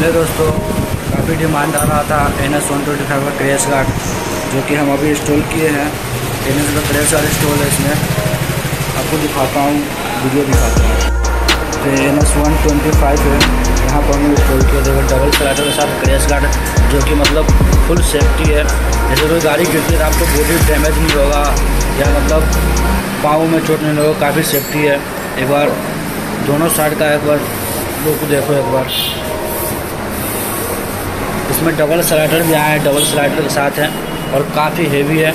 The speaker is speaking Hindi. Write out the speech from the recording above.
हेलो दोस्तों, काफ़ी डिमांड आ रहा था N S one twenty five का क्रेश गार्ड जो कि हम अभी इंस्टॉल किए हैं। एन एस का क्रेश गार्ड इंस्टॉल है इसमें। आपको दिखाता हूँ वीडियो दिखाता हूँ। तो N S one twenty five है, यहाँ पर हमने इंस्टॉल किया। देखो डबल स्लाइडर के साथ क्रेश गार्ड जो कि मतलब फुल सेफ्टी है। जैसे कोई गाड़ी गिरती है तो आपको बॉडी डैमेज नहीं होगा, या मतलब पाँव में चोट नहीं होगा, काफ़ी सेफ्टी है। एक बार दोनों साइड का एक बार लुक देखो एक बार। इसमें डबल स्लाइडर भी आया है, डबल स्लाइडर के साथ है और काफ़ी हेवी है।